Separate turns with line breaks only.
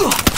Ugh.